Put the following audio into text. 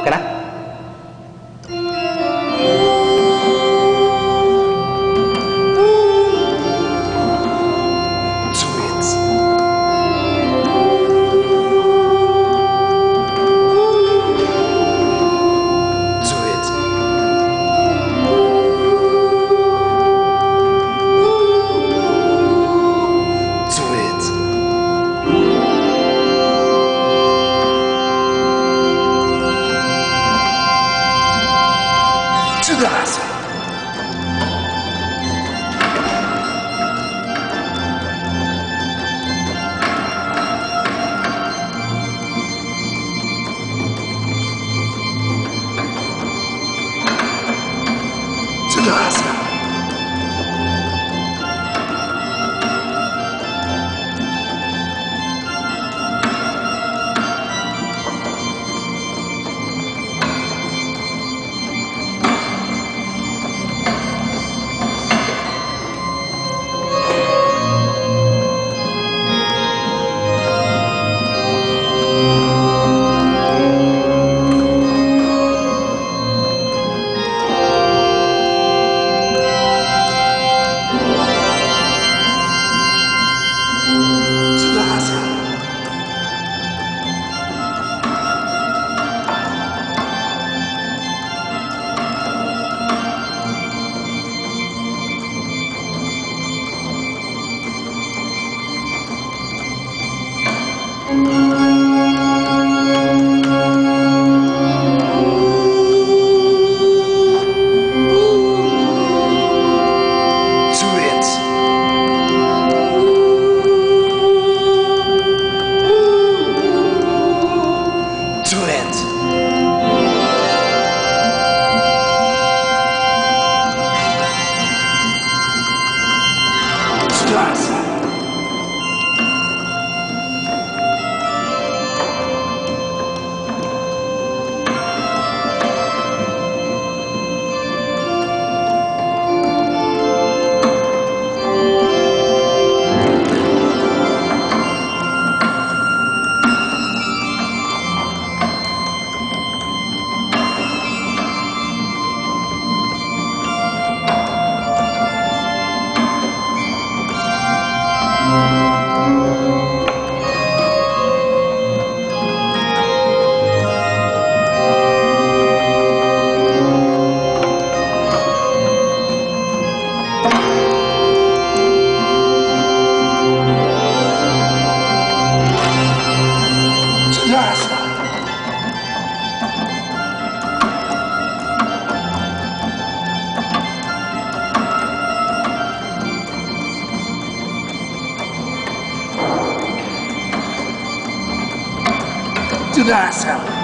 oke đó. Cudasa. Cudasa. Cudasa. Cudasa.